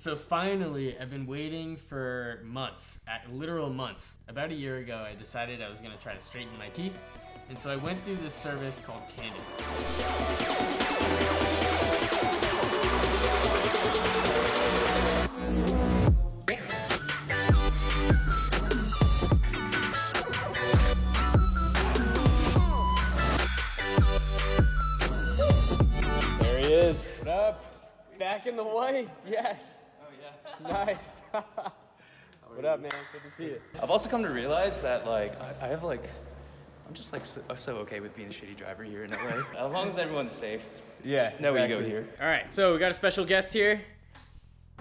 So finally, I've been waiting for months, literal months. About a year ago, I decided I was gonna try to straighten my teeth. And so I went through this service called Candid. Back in the white. Yes. Yeah. nice. what up, man? Good to see you. I've also come to realize that like I, I have like I'm just like so, so okay with being a shitty driver here in LA. as long as everyone's safe. Yeah. No ego here. All right. So we got a special guest here.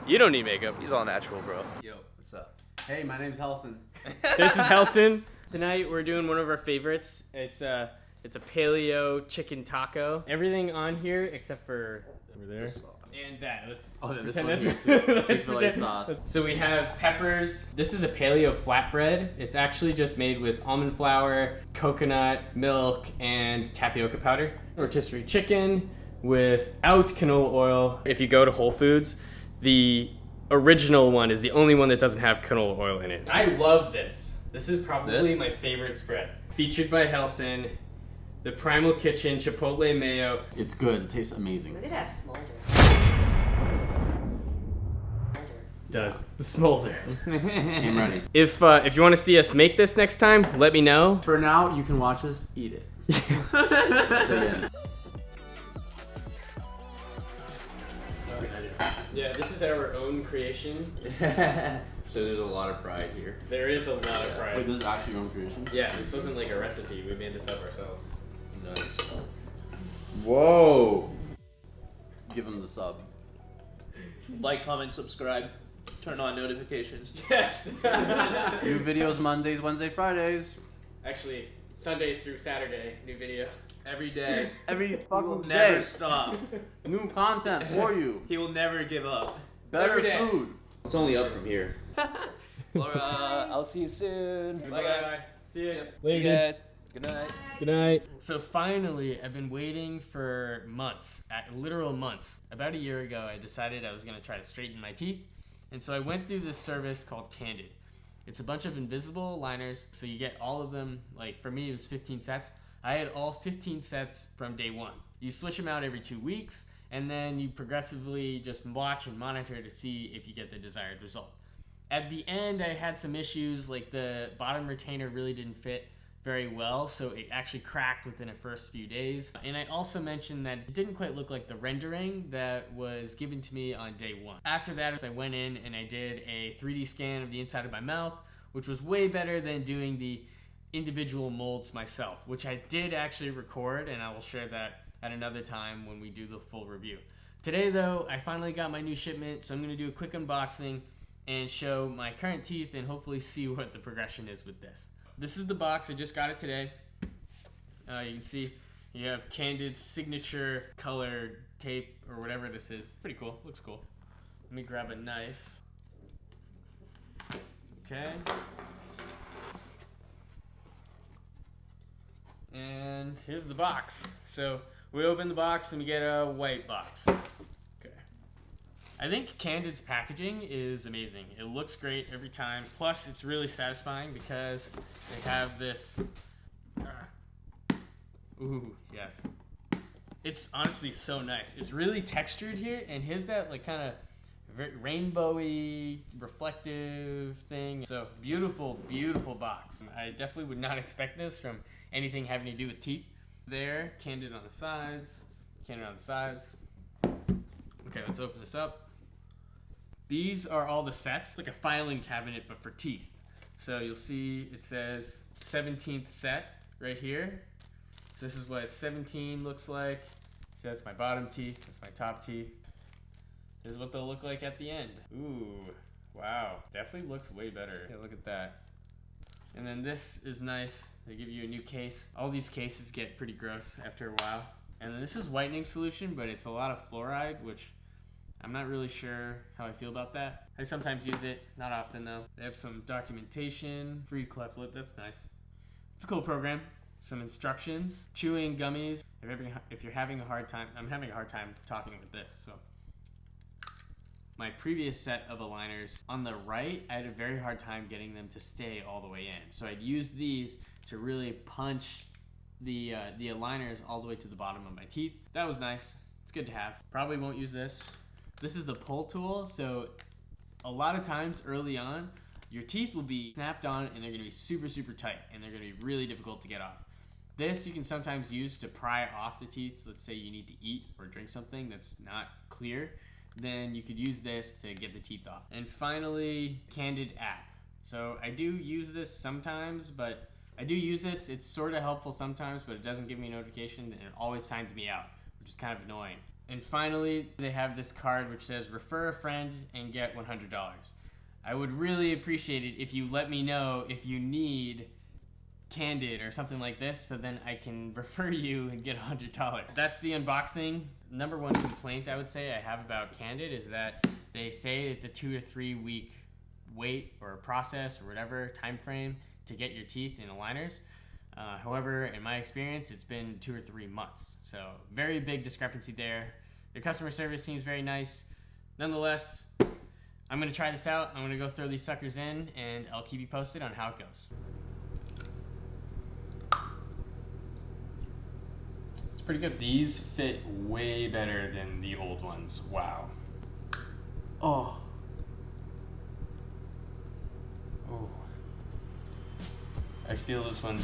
You don't need makeup. He's all natural, bro. Yo, what's up? Hey, my name's Helson. this is Helson. Tonight we're doing one of our favorites. It's a it's a paleo chicken taco. Everything on here except for over there. And that. Let's, Oh, let's this pretend one here too. Chick-fil-A sauce. So we have peppers. This is a paleo flatbread. It's actually just made with almond flour, coconut, milk, and tapioca powder. Rotisserie chicken without canola oil. If you go to Whole Foods, the original one is the only one that doesn't have canola oil in it. I love this. This is probably This? my favorite spread. Featured by Helson, the Primal Kitchen Chipotle Mayo. It's good. It tastes amazing. Look at that smolder. Does the smolder. I'm ready. If uh, if you want to see us make this next time, let me know. For now, you can watch us eat it. So yeah. Yeah, this is our own creation. So there's a lot of pride here. There is a lot of Wait, pride. this is actually your own creation? Yeah, this wasn't like a recipe. We made this up ourselves. Nice. Whoa! Give him the sub. Like, comment, subscribe, turn on notifications. Yes. New videos Mondays, Wednesday, Fridays. Actually, Sunday through Saturday, new video. Every day. Every He will fucking never stop. New content for you. He will never give up. Better Every day. food. It's only up from here. Laura, uh, I'll see you soon. Bye, guys. See you. Yep. See you guys. Good night. Good night. So finally, I've been waiting for months, at literal months. About a year ago, I decided I was gonna try to straighten my teeth, and so I went through this service called Candid. It's a bunch of invisible aligners, so you get all of them. Like for me, it was 15 sets. I had all 15 sets from day one. You switch them out every two weeks, and then you progressively just watch and monitor to see if you get the desired result. At the end, I had some issues, like the bottom retainer really didn't fit very well, so it actually cracked within the first few days. And I also mentioned that it didn't quite look like the rendering that was given to me on day one. After that, I went in and I did a 3D scan of the inside of my mouth, which was way better than doing the individual molds myself, which I did actually record, and I will share that at another time when we do the full review. Today, though, I finally got my new shipment, so I'm going to do a quick unboxing and show my current teeth and hopefully see what the progression is with this. This is the box. I just got it today. Uh, you can see you have Candid's signature color tape or whatever this is. Pretty cool. Looks cool. Let me grab a knife. Okay. And here's the box. So we open the box and we get a white box. I think Candid's packaging is amazing. It looks great every time. Plus, it's really satisfying because they have this. Ah. Ooh, yes. It's honestly so nice. It's really textured here, and here's that like kind of rainbowy, reflective thing. So beautiful, beautiful box. I definitely would not expect this from anything having to do with teeth. There, Candid on the sides, Candid on the sides. Okay, let's open this up. These are all the sets, like a filing cabinet, but for teeth. So you'll see it says 17th set right here. So this is what 17 looks like. See, that's my bottom teeth, that's my top teeth. This is what they'll look like at the end. Ooh, wow. Definitely looks way better. Yeah, look at that. And then this is nice. They give you a new case. All these cases get pretty gross after a while. And then this is whitening solution, but it's a lot of fluoride, which I'm not really sure how I feel about that. I sometimes use it, not often though. They have some documentation, free cleft lip, that's nice. It's a cool program. Some instructions, chewing gummies. If, ever, if you're having a hard time, I'm having a hard time talking with this, so. My previous set of aligners on the right, I had a very hard time getting them to stay all the way in. So I'd use these to really punch the uh, the aligners all the way to the bottom of my teeth. That was nice. It's good to have. Probably won't use this. This is the pull tool. So a lot of times early on, your teeth will be snapped on and they're gonna be super, super tight and they're gonna be really difficult to get off. This you can sometimes use to pry off the teeth. So let's say you need to eat or drink something that's not clear, then you could use this to get the teeth off. And finally, Candid app. So I do use this sometimes, but I do use this. It's sort of helpful sometimes, but it doesn't give me a notification and it always signs me out, which is kind of annoying. And finally, they have this card which says refer a friend and get $100. I would really appreciate it if you let me know if you need Candid or something like this so then I can refer you and get $100. That's the unboxing. Number one complaint I would say I have about Candid is that they say it's a two or three week wait or a process or whatever time frame to get your teeth in aligners. Uh, however, in my experience, it's been two or three months. So very big discrepancy there. Their customer service seems very nice. Nonetheless, I'm gonna try this out. I'm gonna go throw these suckers in and I'll keep you posted on how it goes. It's pretty good. These fit way better than the old ones. Wow. Oh. Oh. I feel this one, the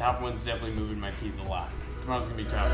top one's definitely moving my teeth a lot. Tomorrow's gonna be tough.